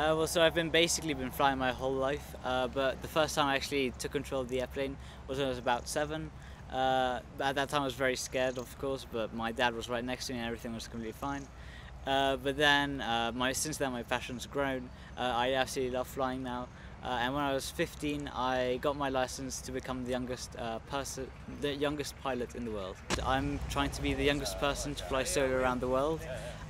Uh, well, so I've been basically been flying my whole life, uh, but the first time I actually took control of the airplane was when I was about seven. Uh, at that time I was very scared, of course, but my dad was right next to me and everything was completely fine. Uh, but then, uh, my, since then, my passion's grown. Uh, I absolutely love flying now. And when I was 15, I got my license to become the youngest person, the youngest pilot in the world. I'm trying to be the youngest person to fly solo around the world.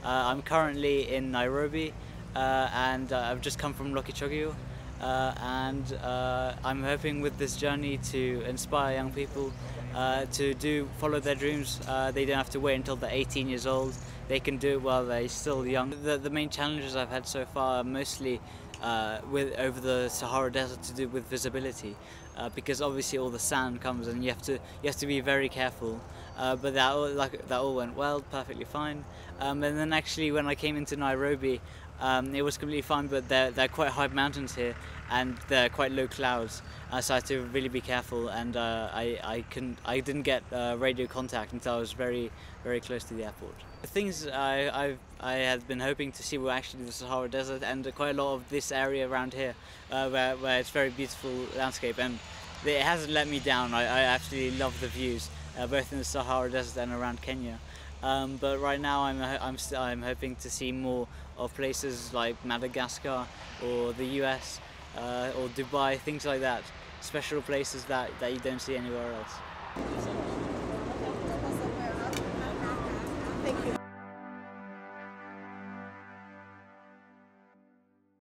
I'm currently in Nairobi, and uh, I've just come from Lokichoggio. Uh, and uh, I'm hoping with this journey to inspire young people uh, to do follow their dreams. Uh, they don't have to wait until they're 18 years old. They can do it while they're still young. The, the main challenges I've had so far are mostly uh, with over the Sahara Desert to do with visibility, uh, because obviously all the sand comes and you have to you have to be very careful. Uh, but that all, like that all went well, perfectly fine. Um, and then actually when I came into Nairobi, um, it was completely fine. But they're they're quite high mountains here, and they're quite low clouds, uh, so I had to really be careful. And uh, I I can I didn't get uh, radio contact until I was very very close to the airport. The things I I've, I had been hoping to see were actually the Sahara Desert and quite a lot of this area around here, uh, where where it's very beautiful landscape and it hasn't let me down. I, I absolutely love the views, uh, both in the Sahara Desert and around Kenya. Um, but right now, I'm I'm I'm hoping to see more of places like Madagascar or the US uh, or Dubai, things like that. Special places that, that you don't see anywhere else.